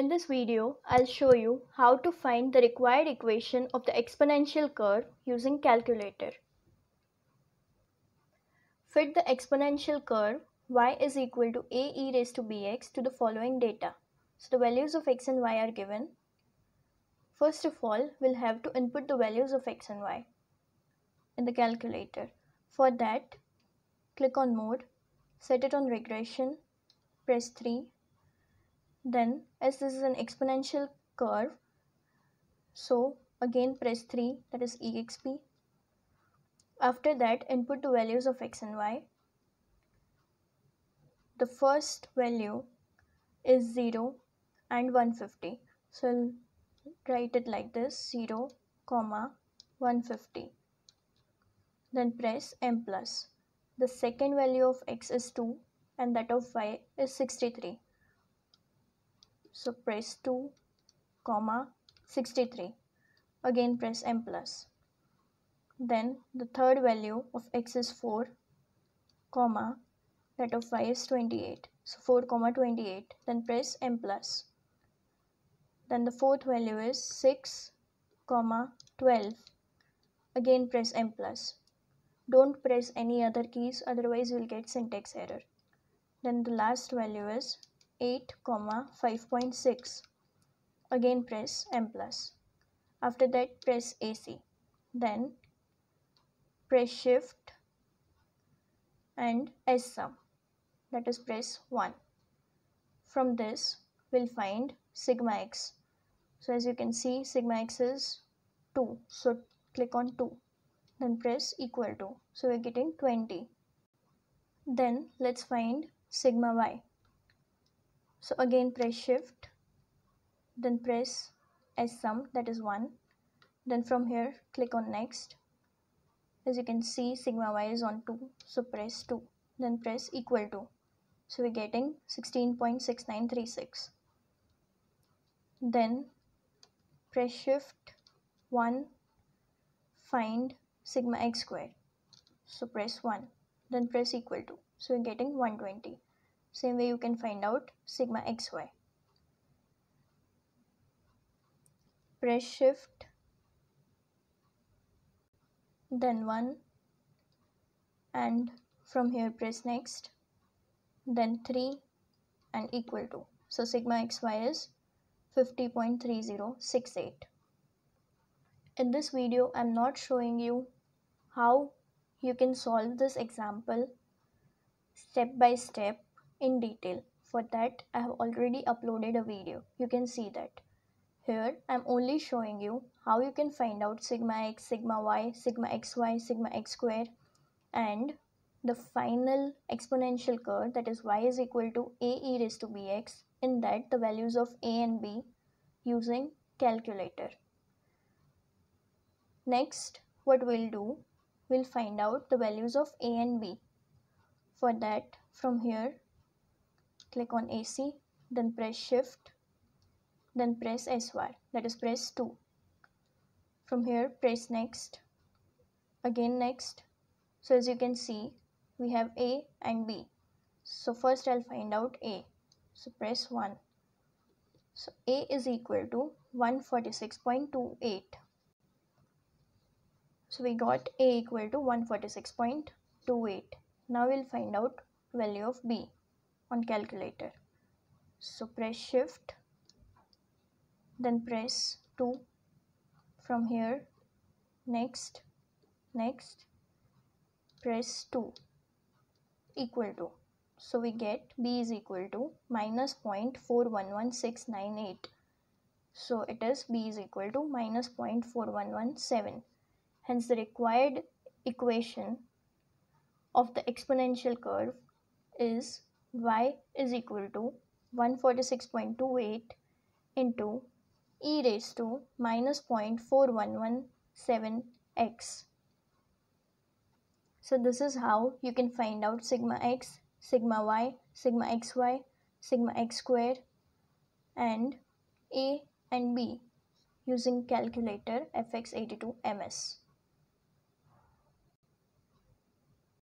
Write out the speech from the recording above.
In this video, I'll show you how to find the required equation of the exponential curve using calculator. Fit the exponential curve y is equal to a e raised to bx to the following data. So the values of x and y are given. First of all, we'll have to input the values of x and y in the calculator. For that, click on mode, set it on regression, press 3 then as this is an exponential curve so again press 3 that is exp after that input the values of x and y. The first value is 0 and 150 so I'll write it like this 0 comma 150 then press m plus. The second value of x is 2 and that of y is 63 so press 2 comma 63 again press m plus. Then the third value of x is 4 comma that of y is 28 so 4 comma 28 then press m plus. Then the fourth value is 6 comma 12 again press m plus. Don't press any other keys otherwise you will get syntax error. Then the last value is 8 comma 5.6 again press m plus. After that press AC then press shift and S sum. That is press 1 from this we'll find sigma x. So as you can see sigma x is 2 so click on 2 then press equal to. So we're getting 20 then let's find sigma y so again press shift then press s sum that is 1 then from here click on next. As you can see sigma y is on 2 so press 2 then press equal to so we're getting 16.6936 then press shift 1 find sigma x square. So press 1 then press equal to so we're getting 120 same way you can find out sigma xy. Press shift then 1 and from here press next then 3 and equal to. So sigma xy is 50.3068. In this video, I'm not showing you how you can solve this example step by step in detail. For that, I have already uploaded a video. You can see that. Here, I'm only showing you how you can find out sigma x, sigma y, sigma xy, sigma x square and the final exponential curve that is y is equal to a e raised to bx in that the values of a and b using calculator. Next, what we'll do, we'll find out the values of a and b. For that, from here, click on AC, then press shift, then press SY, that is press 2. From here, press next, again next. So as you can see, we have A and B. So first I'll find out A. So press 1. So A is equal to 146.28. So we got A equal to 146.28. Now we'll find out value of B on calculator. So press shift then press 2 from here. Next next press 2 equal to. So we get b is equal to minus 0.411698 so it is b is equal to minus 0.4117 hence the required equation of the exponential curve is y is equal to 146.28 into e raised to minus 0.4117x. So this is how you can find out sigma x, sigma y, sigma xy, sigma x square and a and b using calculator fx82ms.